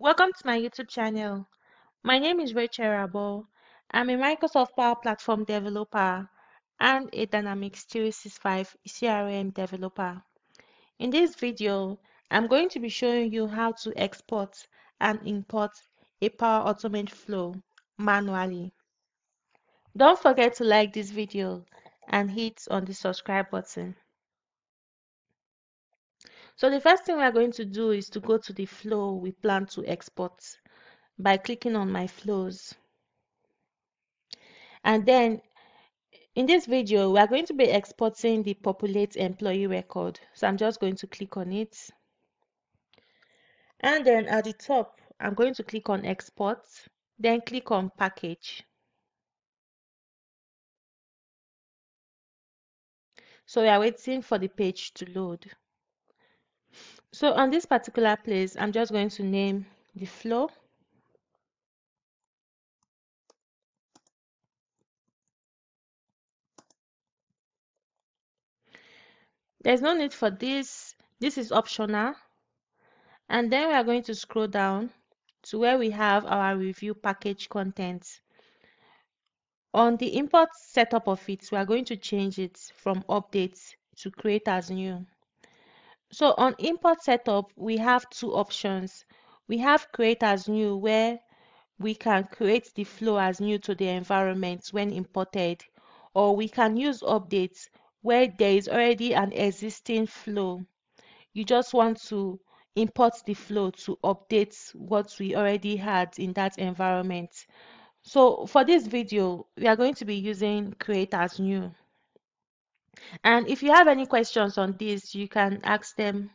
Welcome to my YouTube channel. My name is Rachel Irabor. I'm a Microsoft Power Platform developer and a Dynamics 365 CRM developer. In this video, I'm going to be showing you how to export and import a Power Automate flow manually. Don't forget to like this video and hit on the subscribe button. So the first thing we are going to do is to go to the flow we plan to export by clicking on my flows. And then in this video, we are going to be exporting the populate employee record. So I'm just going to click on it. And then at the top, I'm going to click on export, then click on package. So we are waiting for the page to load. So on this particular place, I'm just going to name the flow. There's no need for this. This is optional. And then we are going to scroll down to where we have our review package content. On the import setup of it, we are going to change it from updates to create as new. So on import setup, we have two options. We have create as new where we can create the flow as new to the environment when imported, or we can use updates where there is already an existing flow. You just want to import the flow to update what we already had in that environment. So for this video, we are going to be using create as new. And if you have any questions on this, you can ask them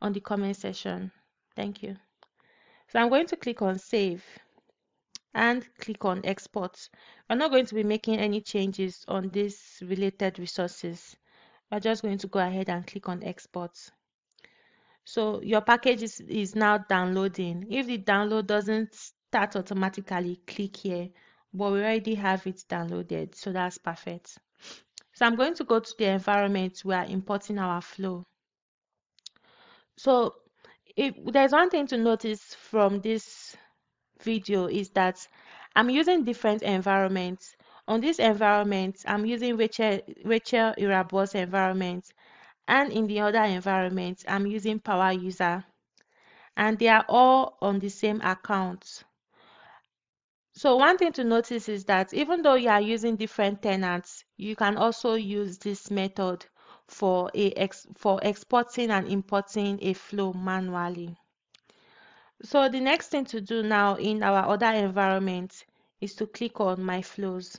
on the comment section. Thank you. So I'm going to click on save and click on export. We're not going to be making any changes on these related resources. We're just going to go ahead and click on export. So your package is, is now downloading. If the download doesn't start automatically, click here. But we already have it downloaded, so that's perfect. So I'm going to go to the environment we are importing our flow. So if there's one thing to notice from this video is that I'm using different environments. On this environment, I'm using Rachel, Rachel Irabor's environment. And in the other environment, I'm using Power User. And they are all on the same account. So one thing to notice is that even though you are using different tenants, you can also use this method for a ex for exporting and importing a flow manually. So the next thing to do now in our other environment is to click on my flows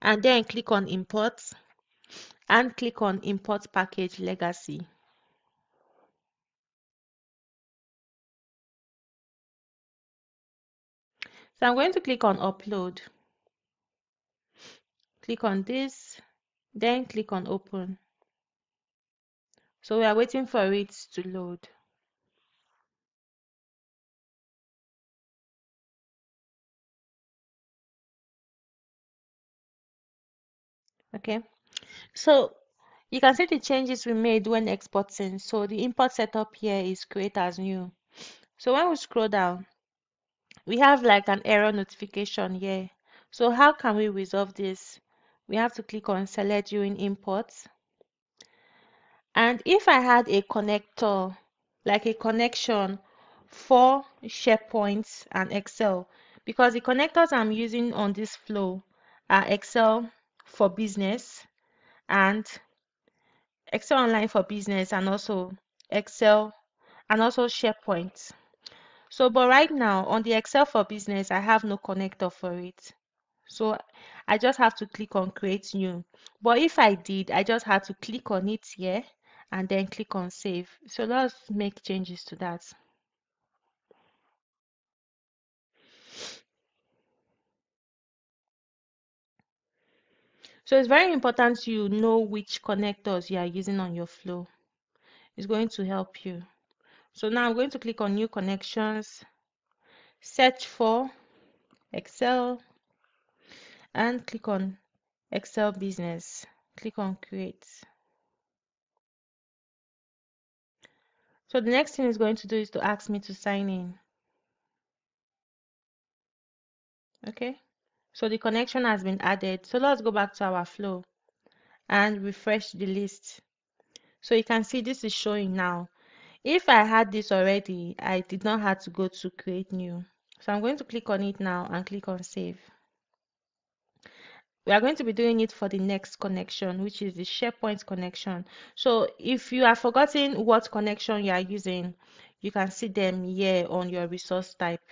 and then click on import and click on import package legacy. So I'm going to click on upload. Click on this, then click on open. So we are waiting for it to load. Okay, so you can see the changes we made when exporting. So the import setup here is create as new. So when we scroll down, we have like an error notification here. So how can we resolve this? We have to click on select during imports. And if I had a connector, like a connection for SharePoint and Excel, because the connectors I'm using on this flow are Excel for business and Excel Online for business and also Excel and also SharePoint. So, but right now on the Excel for business, I have no connector for it. So I just have to click on create new. But if I did, I just had to click on it here and then click on save. So let's make changes to that. So it's very important you know which connectors you are using on your flow. It's going to help you. So now I'm going to click on new connections, search for Excel and click on Excel business. Click on create. So the next thing it's going to do is to ask me to sign in. Okay. So the connection has been added. So let's go back to our flow and refresh the list. So you can see this is showing now. If I had this already, I did not have to go to create new. So I'm going to click on it now and click on save. We are going to be doing it for the next connection, which is the SharePoint connection. So if you have forgotten what connection you are using, you can see them here on your resource type.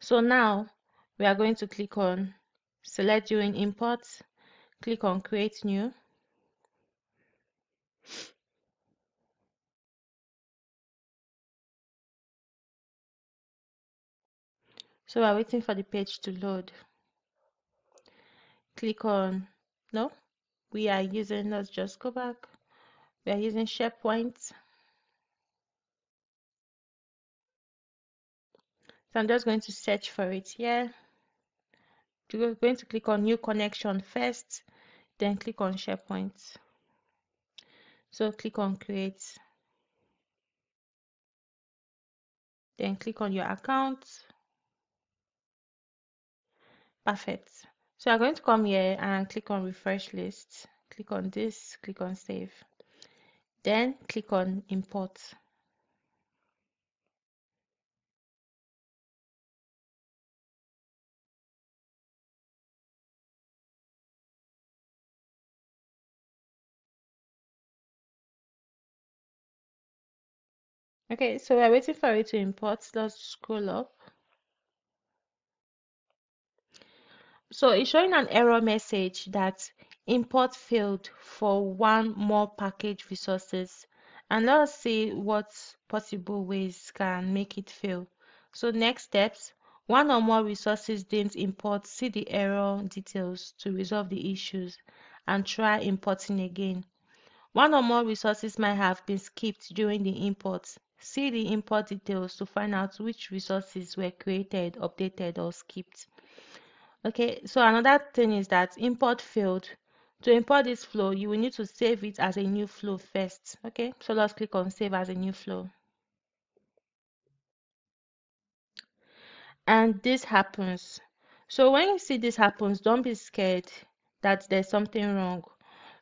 So now we are going to click on select during import, click on create new. So we're waiting for the page to load. Click on, no, we are using, let's just go back. We are using SharePoint. So I'm just going to search for it here. You're going to click on new connection first, then click on SharePoint. So click on create. Then click on your account. Perfect. So I'm going to come here and click on refresh list. Click on this, click on save. Then click on import. Okay, so we're waiting for it to import. Let's scroll up. So it's showing an error message that import failed for one more package resources. And let's see what possible ways can make it fail. So next steps, one or more resources didn't import, see the error details to resolve the issues and try importing again. One or more resources might have been skipped during the import. See the import details to find out which resources were created, updated, or skipped. Okay, so another thing is that import failed. To import this flow, you will need to save it as a new flow first. Okay, so let's click on save as a new flow. And this happens. So when you see this happens, don't be scared that there's something wrong.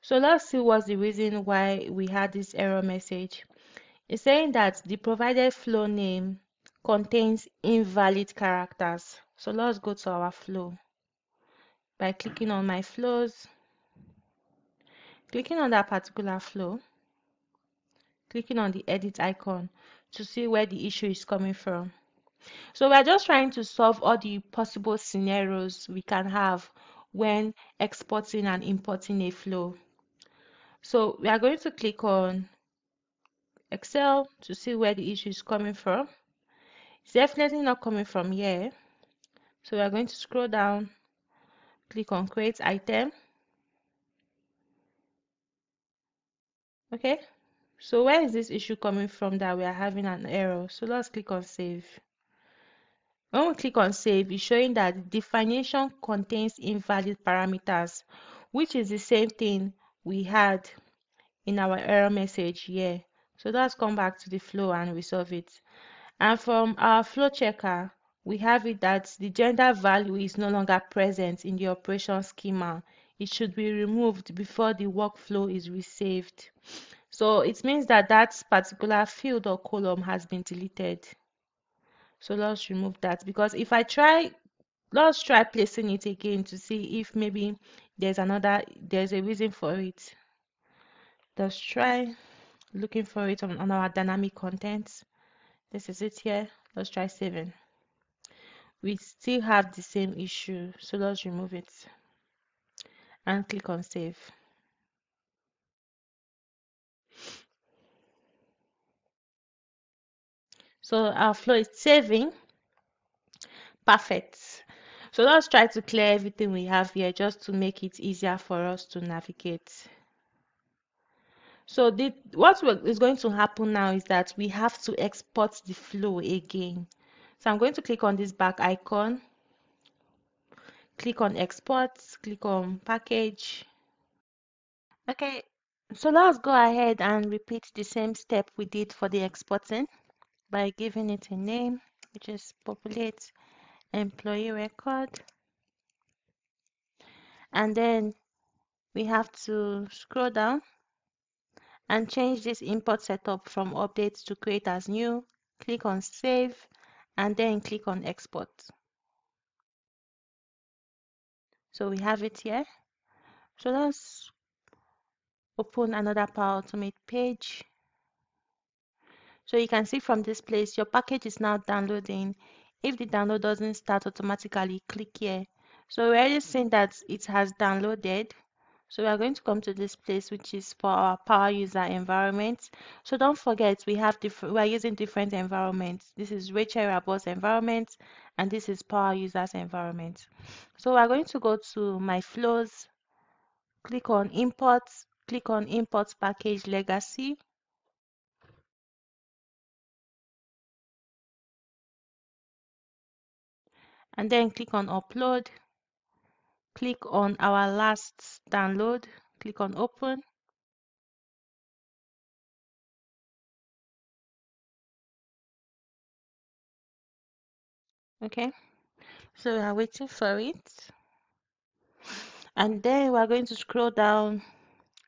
So let's see what's the reason why we had this error message. It's saying that the provided flow name contains invalid characters. So let's go to our flow by clicking on my flows, clicking on that particular flow, clicking on the edit icon to see where the issue is coming from. So we're just trying to solve all the possible scenarios we can have when exporting and importing a flow. So we are going to click on Excel to see where the issue is coming from. It's definitely not coming from here. So we are going to scroll down click on create item. Okay so where is this issue coming from that we are having an error? So let's click on save. When we click on save it's showing that the definition contains invalid parameters which is the same thing we had in our error message here. So let's come back to the flow and resolve it. And from our flow checker we have it that the gender value is no longer present in the operation schema. It should be removed before the workflow is resaved. So it means that that particular field or column has been deleted. So let's remove that because if I try, let's try placing it again to see if maybe there's another, there's a reason for it. Let's try looking for it on, on our dynamic contents. This is it here. Let's try saving we still have the same issue so let's remove it and click on save. So our flow is saving. Perfect. So let's try to clear everything we have here just to make it easier for us to navigate. So the, what is going to happen now is that we have to export the flow again so I'm going to click on this back icon, click on export, click on package. Okay, So let's go ahead and repeat the same step we did for the exporting by giving it a name, which is populate employee record. And then we have to scroll down and change this import setup from update to create as new. Click on save and then click on export. So we have it here. So let's open another Power Automate page. So you can see from this place, your package is now downloading. If the download doesn't start automatically, click here. So we're already seen that it has downloaded. So we are going to come to this place, which is for our power user environment. So don't forget, we have different, we are using different environments. This is Rachel Irabor's environment, and this is power users environment. So we are going to go to my flows, click on imports, click on import package legacy. And then click on upload. Click on our last download. Click on open. Okay, so we are waiting for it. And then we are going to scroll down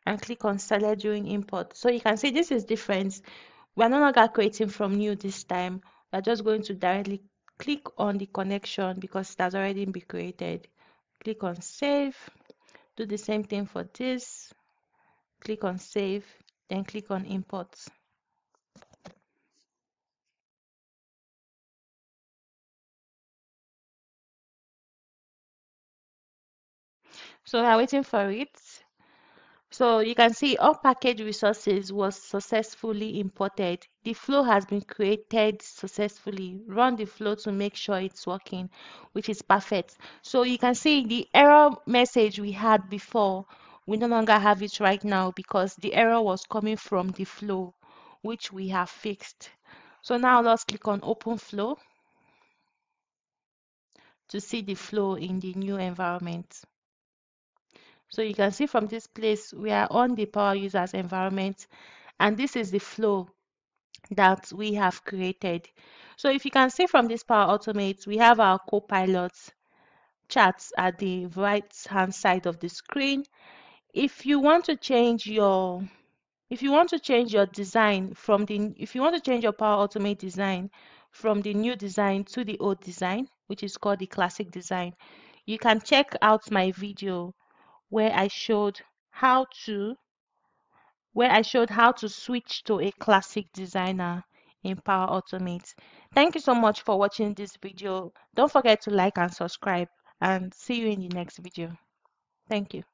and click on select during import. So you can see this is different. We are no longer creating from new this time. We are just going to directly click on the connection because it has already been created. Click on save. Do the same thing for this. Click on save, then click on import. So we are waiting for it. So you can see all package resources was successfully imported. The flow has been created successfully. Run the flow to make sure it's working, which is perfect. So you can see the error message we had before, we no longer have it right now because the error was coming from the flow, which we have fixed. So now let's click on open flow to see the flow in the new environment. So you can see from this place, we are on the power users environment, and this is the flow that we have created. So if you can see from this Power Automate, we have our Copilot charts at the right hand side of the screen. If you want to change your if you want to change your design from the if you want to change your Power Automate design from the new design to the old design, which is called the classic design, you can check out my video where I showed how to where I showed how to switch to a classic designer in Power Automate. Thank you so much for watching this video. Don't forget to like and subscribe and see you in the next video. Thank you.